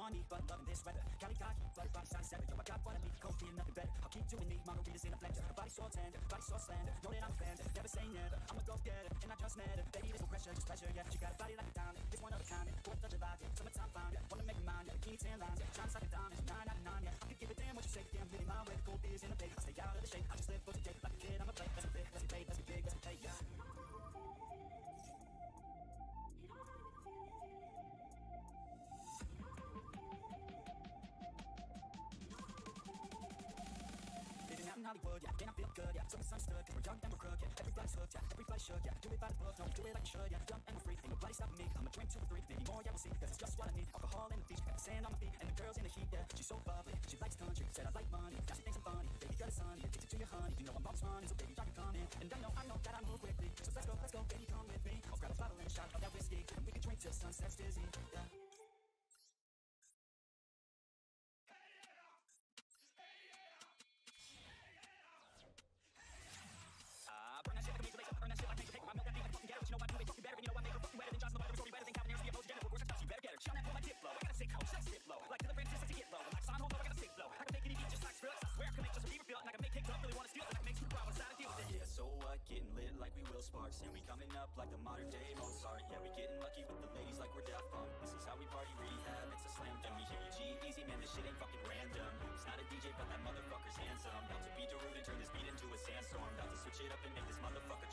on me, but loving this weather. Cali cocky, but body size seven. Yo, I got what I need, cocaine, nothing better. I'll keep doing me, my margaritas in a blender. Her body so tender, body so slender. Know that I'm a bender, never say never. I'm a go getter, and I just met her. Baby, there's no pressure, just pleasure. Yeah, she got a body like a diamond. It's one of a kind. Fourth of July, yeah. Summertime fine, yeah. Wanna make me mine, yeah. Bikini tan lines, yeah. Shines like a diamond. Nine out of nine, yeah. I could give a damn what you say, damn. Living my way, cold beers in the bed. I stay out of the shade. I just live for today, Hollywood, yeah, man, I feel good, yeah. So misunderstood, cause we're young and we're crook, yeah. Everybody's hooked, yeah. Everybody should, yeah. Do it by the book, don't do it like you should, yeah. Young and I'm free, ain't nobody stopping me. I'ma drink two or three, maybe more, yeah, we'll see. Cause it's just what I need. Alcohol in the beach, got the sand on my feet, and the girls in the heat, yeah. She's so bubbly, she likes country, said I like money. Now she thinks I'm funny, baby girl is sunny, addicted to your honey. You know I'm always money, so baby, y'all can come in. And I know, I know that I move quickly. So let's go, let's go, baby, come with me. I'll grab a bottle and a shot of that whiskey, and we can drink till sunset's dizzy, yeah. Sparks And we coming up like the modern day Mozart. Yeah, we getting lucky with the ladies like we're Daft Punk. This is how we party rehab, it's a slam dunk. We hear you G-Eazy, man, this shit ain't fucking random. It's not a DJ, but that motherfucker's handsome. About to beat Darude and turn this beat into a sandstorm. About to switch it up and make this motherfucker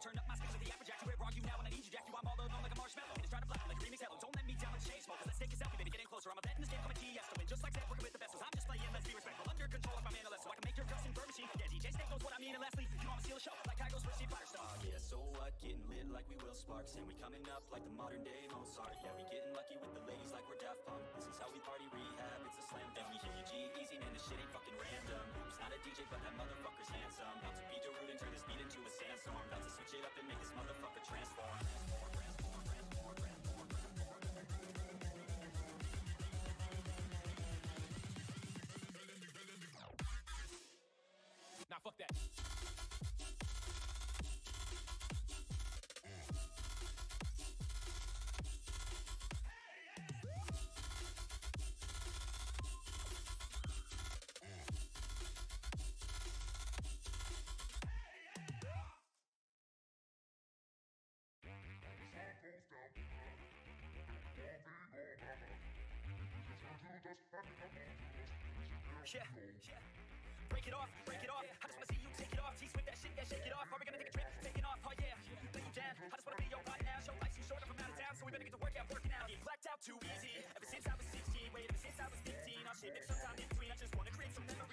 turn up my speakers with the apple jack. You are you now when I need you, Jack? You I'm all alone like a marshmallow. And it's trying to block me like a remix hello. Don't let me down with chain smoke. Cause let's take a selfie, baby. Getting closer. I'm a vet in this game. Come a TS to win. Just like that, working with the best. I'm just playing. Let's be respectful. Under control if I'm in a less. So I can make your custom bird machine. Yeah, DJ Snake knows what I mean. And lastly, you know I'ma steal a show. Like Kygo's Steve Firestone. Uh, yeah, so what? Getting lit like we will sparks And we coming up like the modern day Mozart Yeah, we getting lucky with the ladies like we're Daft Punk This is how we party rehab, it's a slam dunk hear you G-Eazy, man, this shit ain't fucking random It's not a DJ, but that motherfucker's it up and make this motherfucker transform Yeah, yeah. Break it off, break it off. I just wanna see you take it off. T-Swift that shit, yeah, shake it off. Are we gonna take a trip? Taking off, oh yeah. Lay you down. I just wanna be your partner now. Show life too short, I'm out of town, so we better get to work out, working out. Get blacked out too easy. Ever since I was 16, wait, ever since I was 15. I'll shit, maybe sometime in between. I just wanna create some memories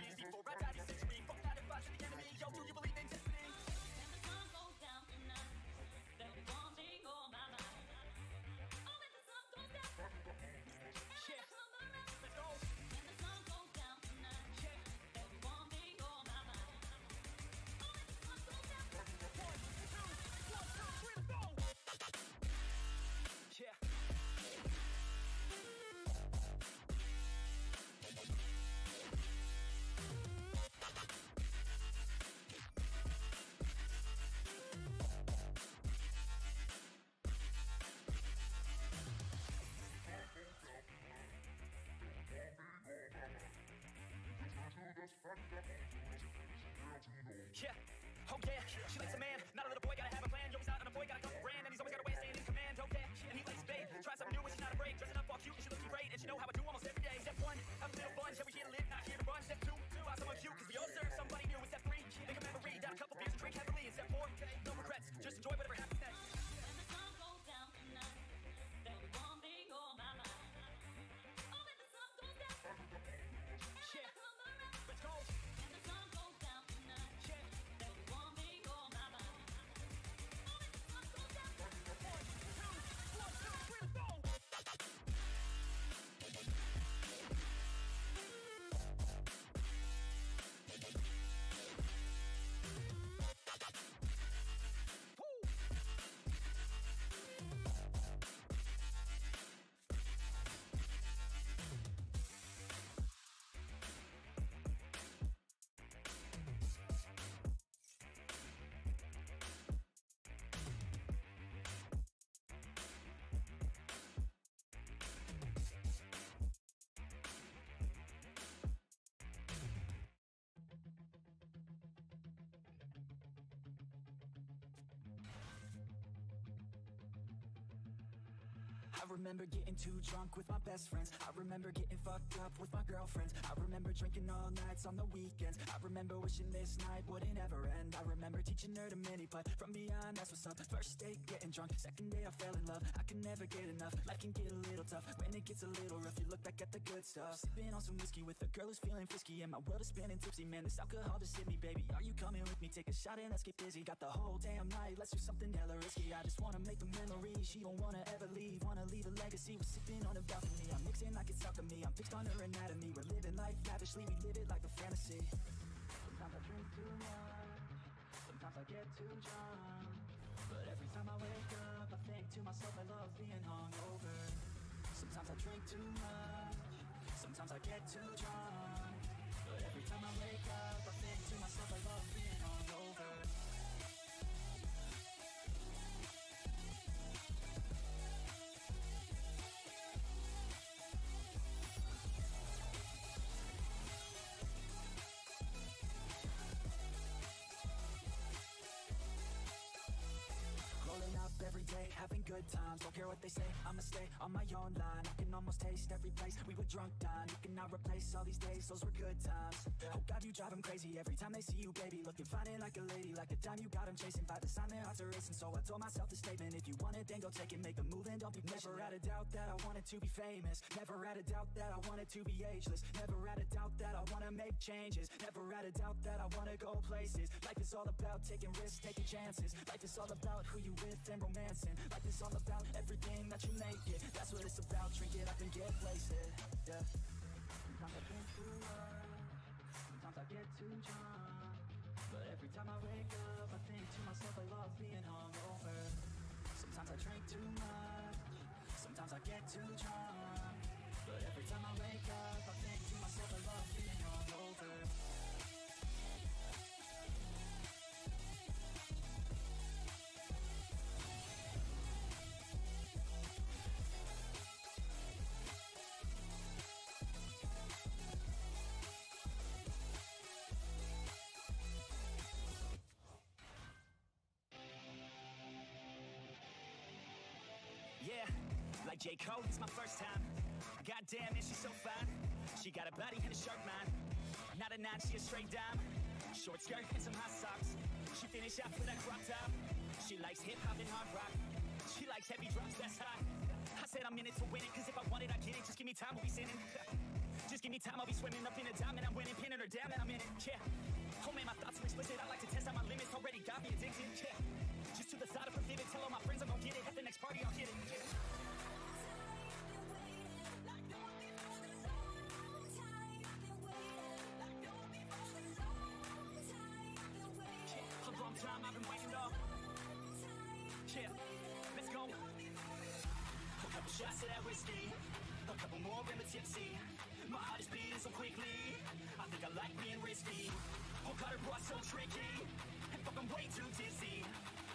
oh yeah, she likes a man, I remember getting too drunk with my best friends. I remember getting fucked up with my girlfriends. I remember drinking all nights on the weekends. I remember wishing this night wouldn't ever end. I remember teaching her to mini putt from beyond. That's what's up. First day getting drunk, second day I fell in love. I can never get enough. Life can get a little tough when it gets a little rough. You look back at the good stuff. Sipping on some whiskey with a girl who's feeling frisky, and my world is spinning tipsy. Man, this alcohol just hit me, baby. Are you coming with me? Take a shot and let's get busy. Got the whole damn night. Let's do something hella risky. I just wanna make the memories. She don't wanna ever leave. Wanna leave a legacy. We're sipping on a balcony. I'm mixing like it's alchemy. I'm fixed on her anatomy. We're living life lavishly. We live it like a fantasy. Sometimes I drink too much. Sometimes I get too drunk. But every time I wake up, I think to myself I love being hungover. Sometimes I drink too much. Sometimes I get too drunk. Having good times. Don't care what they say, I'ma stay on my own line. I can almost taste every place we were drunk dine. You cannot replace all these days, those were good times. Oh God, you drive them crazy every time they see you, baby. Looking fine like a lady, like the time you got them chasing by the sign their hearts are racing. So I told myself the statement: if you want it, then go take it, make a move and don't be Never had a doubt that I wanted to be famous. Never had a doubt that I wanted to be ageless. Never had a doubt that I wanna make changes. Never had a doubt that I wanna go places. Life is all about taking risks, taking chances. Life is all about who you with and romancing. Life is all about everything that you make it. That's what it's about. Drink it up and get wasted. Yeah. Sometimes I drink too much. Sometimes I get too drunk. But every time I wake up, I think to myself I love being hungover. Sometimes I drink too much. Sometimes I get too drunk. But every time I wake up, I J. Cole, it's my first time. Goddamn, and she's so fine. She got a body and a sharp mind. Not a nine, she a straight dime. Short skirt and some hot socks. She finished off with a crop top. She likes hip hop and hard rock. She likes heavy drops, that's hot. I said I'm in it to win it, cause if I want it, I get it. Just give me time, we'll be sinning. Just give me time, I'll be swimming up in a diamond. I'm winning, pinning her down, and I'm in it. Yeah. Oh man, my thoughts are explicit. I like to test out my limits. Already got me addicted. Yeah. Just to the thought of vivid. Tell all my friends shots of that whiskey, a couple more and I'm tipsy. My heart is beating so quickly. I think I like being risky. Oh God, her brought so tricky, and fuck, I'm way too dizzy.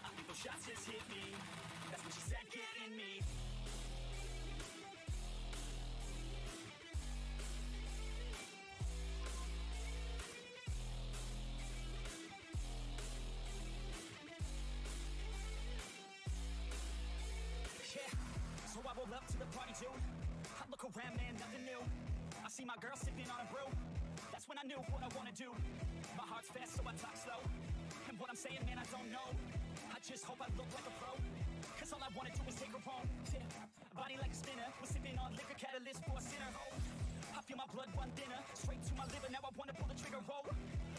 I think those shots just hit me. That's when she said, "Get in me." Around, man, nothing new. I see my girl sipping on a brew. That's when I knew what I wanna do. My heart's fast, so I talk slow. And what I'm saying, man, I don't know. I just hope I look like a pro. Cause all I wanna do is take her home. Body like a spinner. Was sipping on liquor catalyst for a sinner. Oh. I feel my blood run thinner. Straight to my liver, now I wanna pull the trigger. Roll.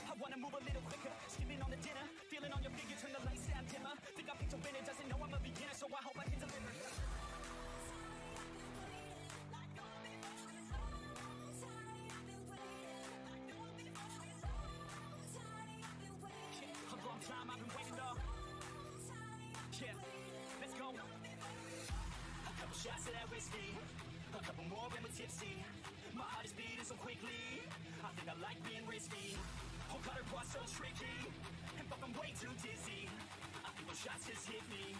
I wanna move a little quicker. Skipping on the dinner. Feeling on your figure, turn the lights down dimmer. Think I picked a winner, doesn't know I'm a beginner, so shots of that whiskey, a couple more and we're tipsy. My heart is beating so quickly. I think I like being risky. Oh God, her boss so tricky, and fuck, I'm way too dizzy. I think those shots just hit me.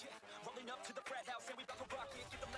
Yeah, rolling up to the frat house and we bout to rock it. Get the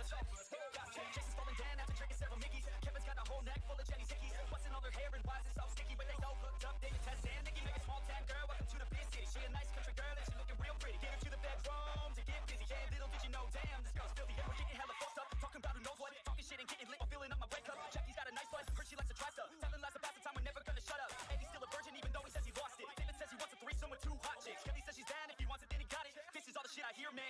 let's go, let's go, let's go. Gossip. Jason's falling down after drinking several Mickeys. Kevin's got a whole neck full of Jenny's hickeys. In all her hair and why is it so sticky? But they all hooked up, David, Tess, and Nikki. Make a small town girl, welcome to the big city. She a nice country girl and she looking real pretty. Get her to the bedroom to get busy. Yeah, little did you know, damn, this girl's filthy. Yeah, we're getting hella fucked up, talking about who knows what. Talking shit and getting lit while filling up my break cup. Jackie's got a nice butt, heard she likes to try stuff. Telling lies about the time we're never gonna shut up. Eddie's still a virgin even though he says he lost it. David says he wants a threesome with two hot chicks. Kelly says she's down if he wants it, then he got it. This is all the shit I hear, man,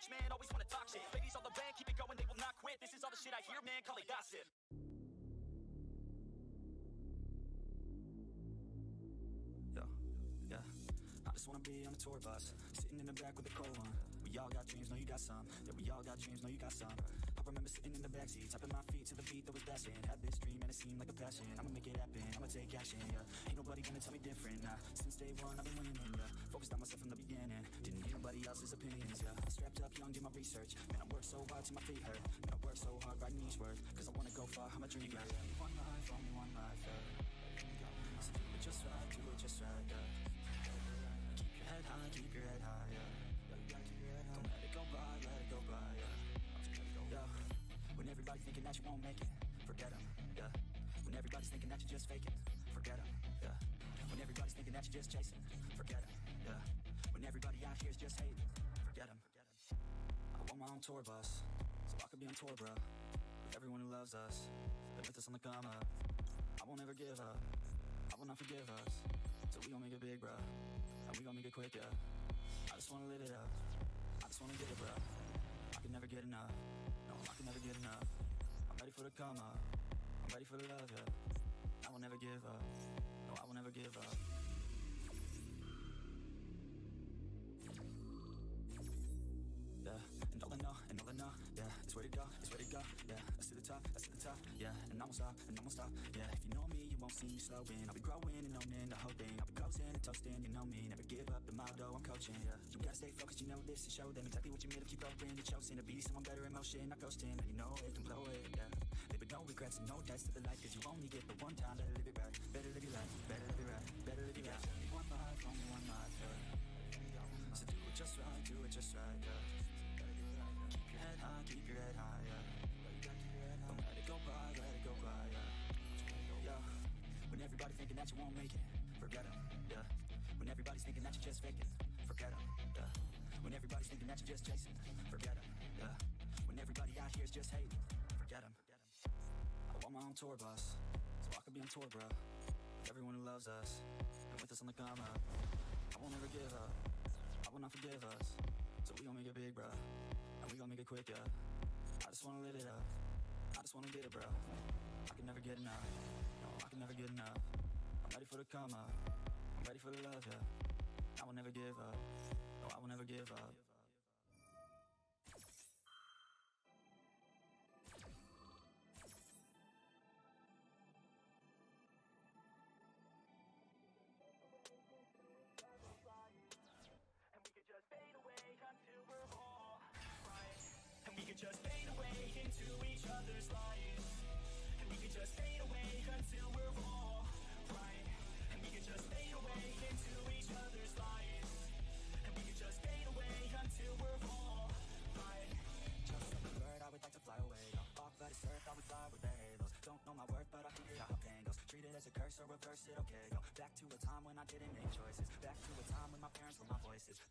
Much, man. Always wanna talk shit. Ladies on the band, keep it going, they will not quit. This is all the shit I hear, man. Call it gossip. Yo, yeah. I just wanna be on a tour bus, sitting in the back with a cold one. We all got dreams, know you got some. Yeah, we all got dreams, know you got some. Remember sitting in the backseat, tapping my feet to the beat that was blasting. Had this dream and it seemed like a passion. I'ma make it happen, I'ma take action. Yeah, ain't nobody gonna tell me different. Nah, since day one I've been winning. Yeah, focused on myself from the beginning. Didn't hear nobody else's opinions. Yeah, strapped up, young, did my research. Man, I worked so hard till my feet hurt. Man, I worked so hard writing each word, cause I wanna go far. I'm a dreamer. Yeah, one life, only one life. Yeah. So do it just right, do it just right. Yeah. Keep your head high, keep your head high, everybody's thinking that you won't make it, forget 'em, yeah. When everybody's thinking that you're just faking, forget 'em, yeah. When everybody's thinking that you're just chasing, forget 'em, yeah. When everybody out here's just hating, forget 'em. I want my own tour bus, so I could be on tour, bro. With everyone who loves us, live with us on the come up. I won't ever give up, I will not forgive us. So we gon' make it big, bro. And we gon' make it quick, yeah. I just wanna live it up. I just wanna get it, bro. I can never get enough. No, I can never get enough. Ready for the up. I'm ready for the love, yeah. I will never give up. No, I will never give up. Yeah, and all I know, and all I know, yeah, is where to go, is where to go, yeah. I see the top, I see the top, yeah, and I won't stop, and I won't stop, yeah. If you know me, you won't see me slowing. I'll be growing and owning the whole thing. I'll be closing and toasting, you know me. Never give up the motto, I'm coaching, yeah. You gotta stay focused, you know this, and show them exactly what you made up, keep open, you're chosen to be someone better in motion, not ghosting. And you know it can blow it, yeah. Live with no regrets and no debts to the life, cause you only get the one time, better live it right. Better live your life, better live it right, better live your life. Only one life, only one life, yeah. So do it just right, do it just right, yeah. Keep your head high, yeah. Don't let it go by, let it go by, yeah. Yeah. When everybody's thinking that you won't make it, forget 'em, yeah. When everybody's thinking that you're just faking, forget 'em, yeah. When everybody's thinking that you're just chasing, forget 'em, yeah. When everybody out here is just hating, forget forget 'em. I want my own tour bus, so I could be on tour, bro. Everyone who loves us, and with us on the come up. I won't ever give up, I will not forgive us. So we gon' make it big, bro. We gon' make it quick, yeah. I just wanna live it up. I just wanna get it, bro. I can never get enough. No, I can never get enough. I'm ready for the come up. I'm ready for the love, yeah. I will never give up. No, I will never give up.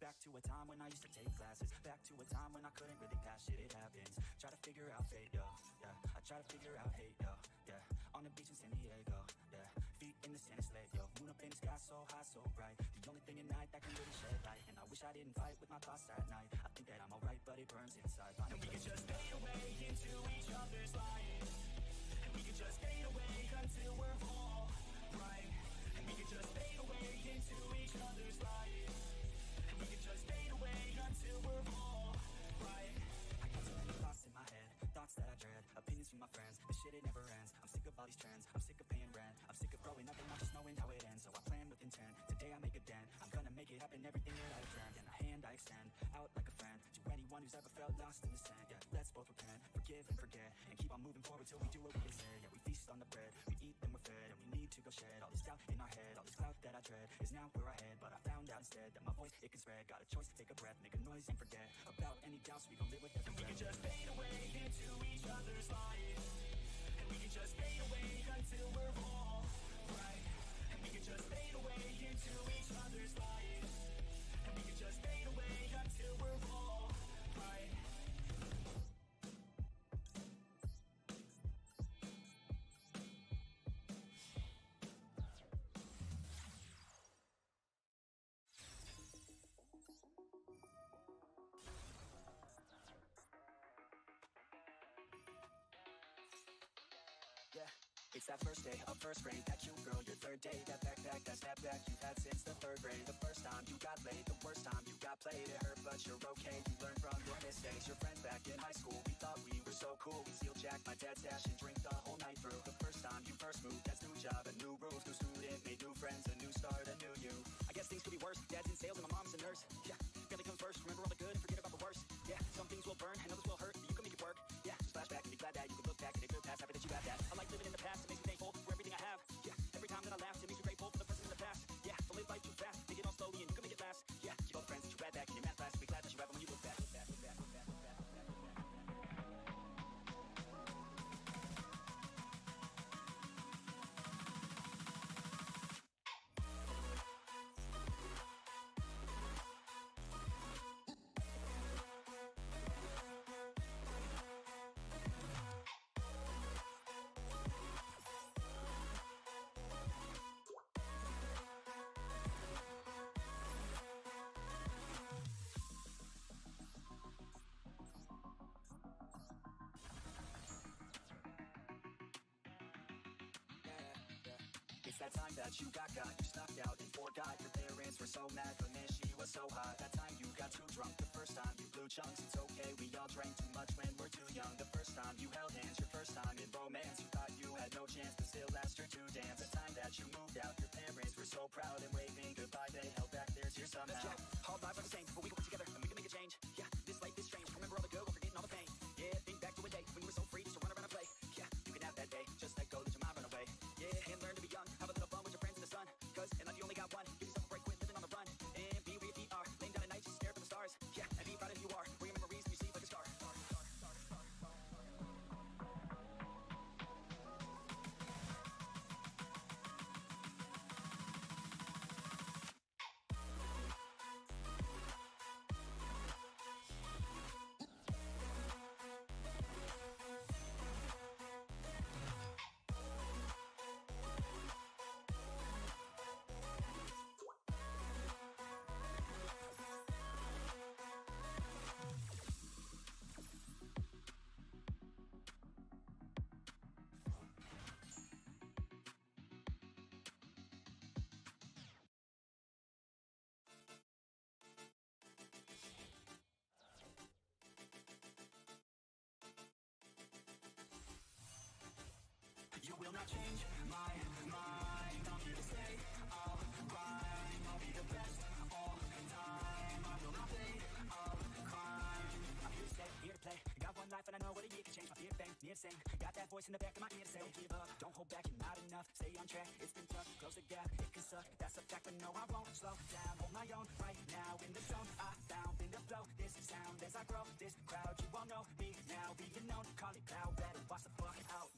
Back to a time when I used to take classes. Back to a time when I couldn't really pass shit. It happens. Try to figure out fate, yo. Yeah. I try to figure out hate, yo. Yeah. On the beach in San Diego. Yeah. Feet in the sand, it's late, yo. Moon up in the sky, so high, so bright. The only thing at night that can really shed light. And I wish I didn't fight with my thoughts that night. I think that I'm alright, but it burns inside. And we can just fade away into each other's lives. And we can just fade away until we're my friends. This shit it never ends. I'm sick of all these trends. I'm sick of paying rent. I'm sick of growing up and not just knowing how it ends. So I plan with intent. Today I make a dent. I'm gonna make it happen. Everything that I dreamt. And a hand I extend out like a friend to anyone who's ever felt lost in the sand. Yeah, let's both repent, on moving forward till we do what we say. Yeah, we feast on the bread, we eat then we're fed, and we need to go shed all this doubt in our head. All this cloud that I tread is now where I head, but I found out instead that my voice it can spread. Got a choice to take a breath, make a noise and forget about any doubts. We gon' live with every. And we can just fade away into each other's lives, and we can just fade away until we're all right. And we can just fade away into each other's lives, that first day of first grade, that cute girl, your third day, that backpack, that snapback you've had since the third grade. The first time you got laid, the worst time you got played. It hurt, but you're okay. You learned from your mistakes. Your friends back in high school, we thought we were so cool. We steal jack my dad's stash and drink the whole night through. The first time you first moved, that's new that time that you got got, you snuck out and forgot Your parents were so mad, but man, she was so hot That time you got too drunk, the first time you blew chunks. It's okay, we all drank too much when we're too young. The first time you held hands, your first time in romance You thought you had no chance, but still asked her to dance. The time that you moved out, your parents were so proud And waving goodbye, they held back their tears somehow will not change my mind. I'm here to stay. I'll grind. I'll be the best all time. I will not play. I'll climb. I'm here to play. Got one life and I know what a year can change. My fear, fame, near same. Got that voice in the back of my ear to say, Don't give up, don't hold back. You're not enough. Stay on track. It's been tough. Close the gap. It can suck. That's a fact, but no, I won't slow down. Hold my own right now in the zone. I found in the flow. This sound as I grow. This crowd, you all know me now. Being known, call it cloud. Better watch the fuck out.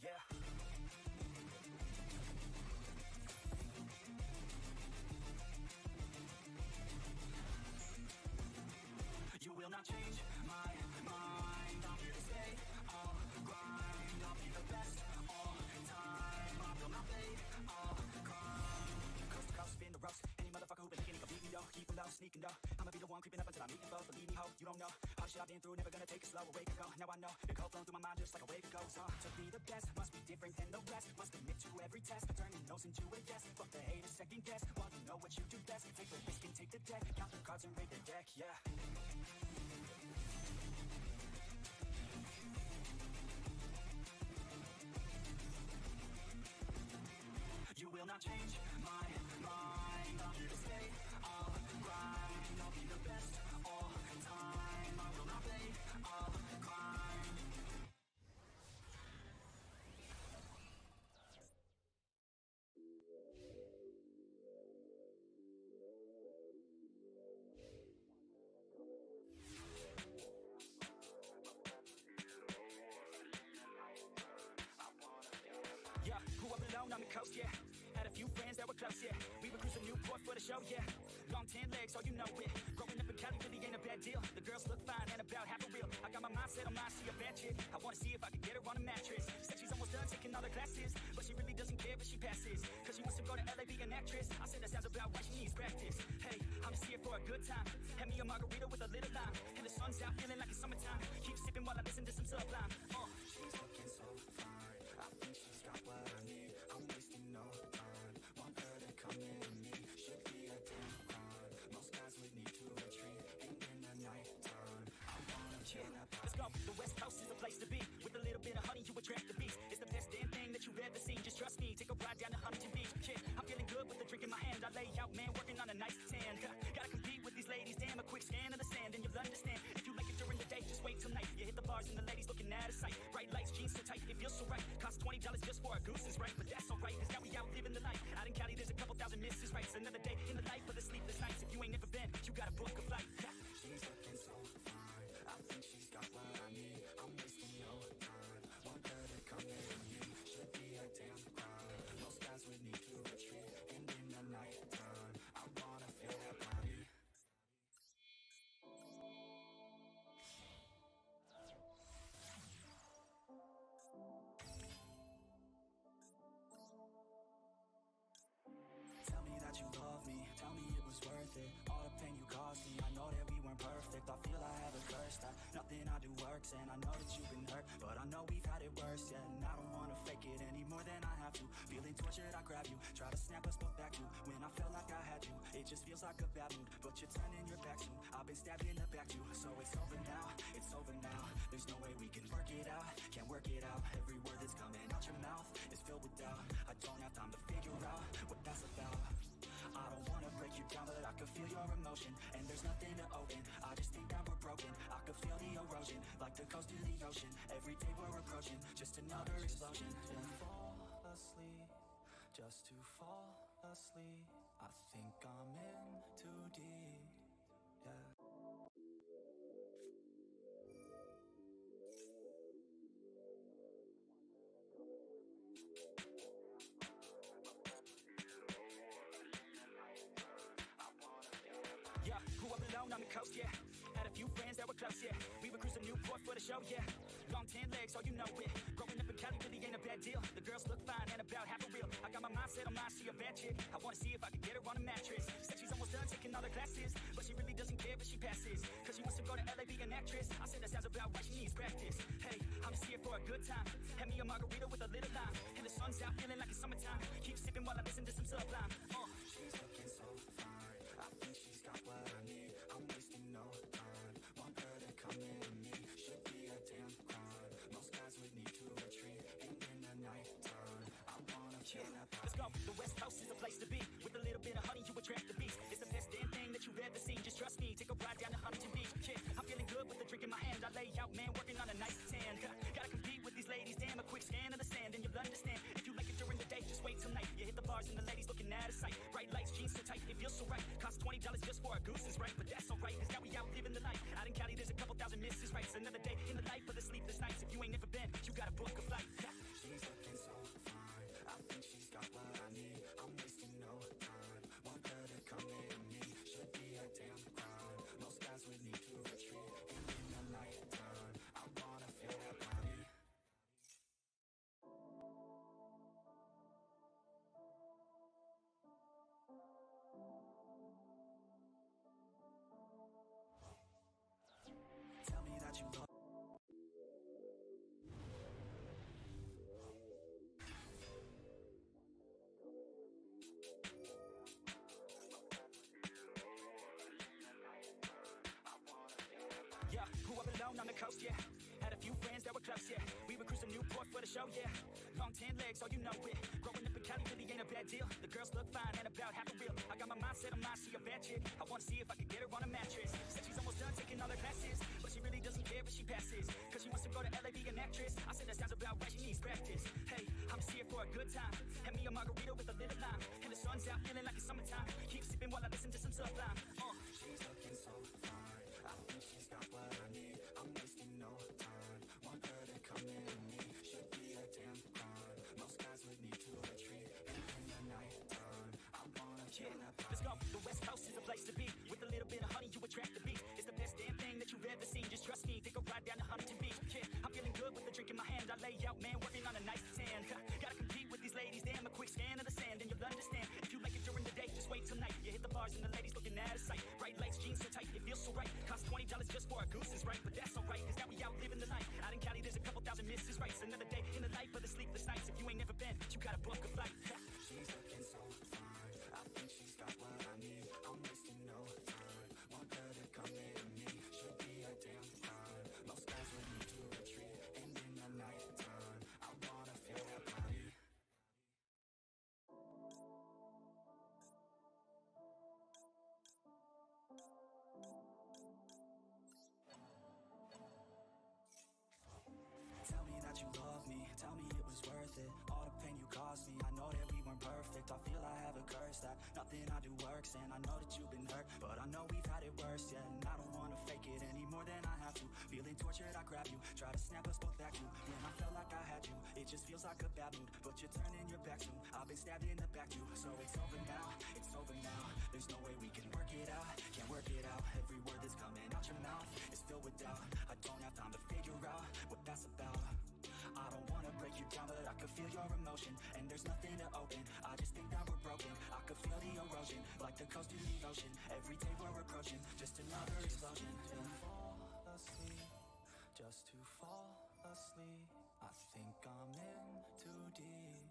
Through, never gonna take it slow. Awake ago, now I know the cold flowing through my mind just like a wave it goes on. Uh, to be the best, must be different than the rest. Must admit to every test, turn your nose into a yes. Fuck the haters, second guess. You know what you do best, take the risk and take the deck. Count the cards and read the deck, yeah. Show, yeah. Long tan legs, oh you know it. Growing up in Cali really ain't a bad deal. The girls look fine and about half a real. I got my mindset on my see a bad chick. I wanna see if I can get her on a mattress. Said she's almost done taking all her classes, but she really doesn't care if she passes. Cause she wants to go to LA be an actress. I said that sounds about right, she needs practice. Hey, I'm just here for a good time. Have me a margarita with a little lime. And the sun's out feeling like it's summertime. Keep sipping while I listen to some sublime. Uh. Lay out, man, working on a nice tan. Gotta compete with these ladies. Damn, a quick scan of the sand, and you'll understand. If you like it during the day, just wait till night. You hit the bars and the ladies looking out of sight. Bright lights, jeans so tight, it feels so right. Cost twenty dollars just for a goose is right, but that's alright. Cause now we out living the life. Out in Cali, there's a couple thousand misses rights. Another day in the life of the sleepless nights. If you ain't never been, you gotta book a flight. Worth it. All the pain you caused me, I know that we weren't perfect. I feel I have a curse that nothing I do works And I know that you've been hurt, but I know we've had it worse Yeah, and I don't wanna fake it any more than I have to. Feeling tortured, I grab you, try to snap us both back to. When I felt like I had you, it just feels like a bad mood But you're turning your back soon, I've been stabbed in the back too So it's over now, it's over now. There's no way we can work it out, can't work it out. Every word that's coming out your mouth is filled with doubt. I don't have time to figure out what that's about feel your emotion And there's nothing to open, I just think that we're broken. I can feel the erosion, like the coast to the ocean. Every day we're approaching, just another explosion. To fall asleep, just to fall asleep. I think I'm in too deep, close, yeah. We were cruising Newport for the show, yeah. Long tan legs, oh you know it. Growing up in Cali really ain't a bad deal. The girls look fine and about half a real. I got my mindset on my see a bad chick. I wanna see if I can get her on a mattress. Said she's almost done taking all her classes, but she really doesn't care if she passes. Cause she wants to go to LA be an actress. I said that sounds about right, she needs practice. Hey, I'm just here for a good time. Have me a margarita with a little lime. And the sun's out feeling like it's summertime. Keep sipping while I listen to some sublime. Uh. Yeah, We were cruising Newport for the show, yeah. long tan legs, oh you know it. Growing up in Cali really ain't a bad deal. The girls look fine and about half a real. I got my mindset on mine, see a bad chick. I wanna see if I can get her on a mattress. Said she's almost done taking all her classes, but she really doesn't care if she passes. Cause she wants to go to LA, be an actress. I said that sounds about right, she needs practice. Hey, I'm just here for a good time. Hand me a margarita with a little lime. And the sun's out, feeling like it's summertime. Keep sipping while I listen to some sublime. Bars and the ladies looking at us. sight. Perfect. I feel I have a curse that nothing I do works And I know that you've been hurt, but I know we've had it worse Yeah, and I don't wanna fake it any more than I have to. Feeling tortured, I grab you, try to snap us both back to When I felt like I had you, it just feels like a bad mood But you're turning your back soon, I've been stabbed in the back too So it's over now, it's over now. There's no way we can work it out, can't work it out. Every word that's coming out your mouth is filled with doubt. I don't have time to figure out what that's about you down, but I can feel your emotion. And there's nothing to open, I just think that we're broken. I can feel the erosion, like the coast to the ocean. Every day we're approaching, just another explosion. To fall asleep, just to fall asleep. I think I'm in too deep.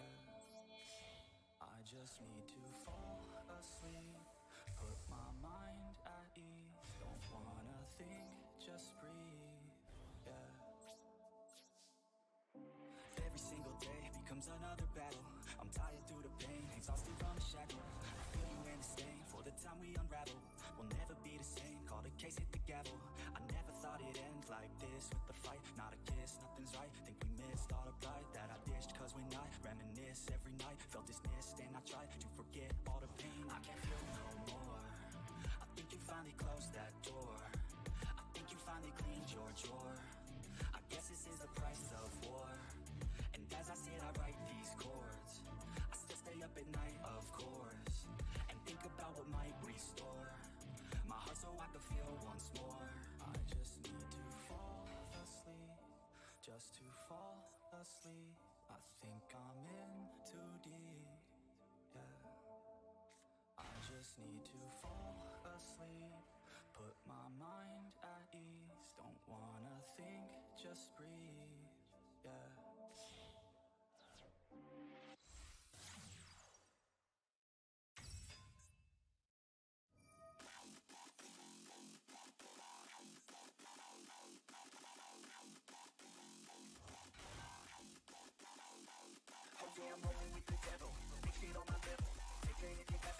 Yeah. I just need to fall asleep, put my mind at ease. Don't wanna think, day becomes another battle. I'm tired through the pain, exhausted from the shackle. I feel you in the stain, for the time we unravel. We'll never be the same, call the case, hit the gavel. I never thought it'd end like this with the fight. Not a kiss, nothing's right, think we missed all the pride That I dished cause when I reminisce every night Felt dismissed and I tried to forget all the pain. I can't feel no more. I think you finally closed that door. I think you finally cleaned your drawer asleep. I think I'm in too deep. Yeah. I just need to fall asleep, put my mind at ease. Don't wanna think, just breathe.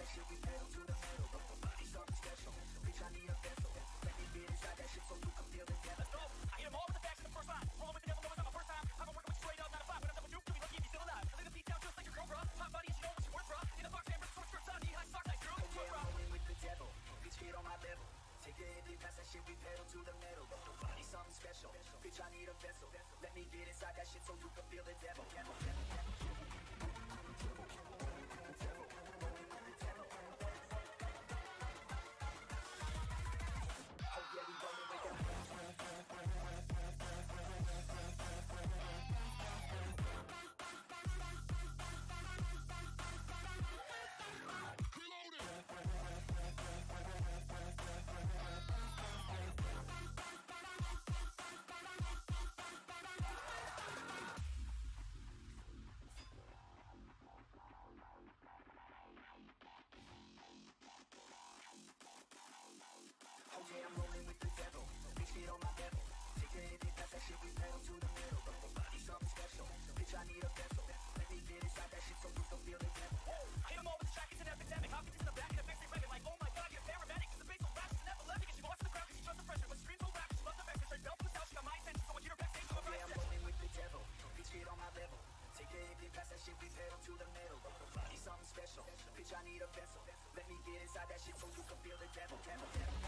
Shit, we pedal to the metal. Body something special. Bitch, I need a vessel. Let me get inside that shit so you can feel the devil. I all the the first with the devil, it's not my first time. I've working with straight up, not a I'm be still alive. I the beat down just like. Hot body, worth. In the box, yeah, I'm rolling with the devil. On my. Take the that shit, we pedal to the metal. Body something special. Bitch, I need a vessel. Let me get inside that shit so you can feel the devil. yeah, I'm rolling with the devil. Bitch, get on my level. Take a hit, pass that shit, we pedal to the metal. But my something special. Bitch, I need a vessel. Let me get inside that shit so you can feel the devil. I hit 'em all with the track, it's an epidemic. Hop into the back and a fixed record like, oh my god, you're paramedic. Cause the bass will rap, it's an epileptic. And she wants to the crowd, cause she trusts the pressure. But screams will rap, she loves the back, straight belt from the. She got my attention, so I get her backstage, so I'm right. Yeah, I'm rolling with the devil. Bitch, get on my level. Take a hit, then pass that shit, we pedal to the metal. But my something special. Bitch, I need a vessel. Let me get inside that shit so you can feel the devil, devil, devil.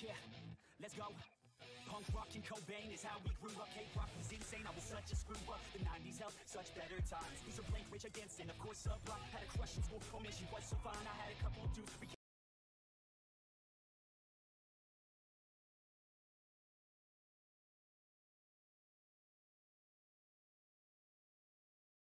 Yeah, let's go. Punk rock and Cobain is how we grew up. K-rock was insane, I was such a screw up. The 90s held such better times. Are Blank, Against, and of course Sublime. Had a crush in school, oh man, she was so fine. I